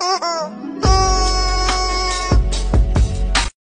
嗯嗯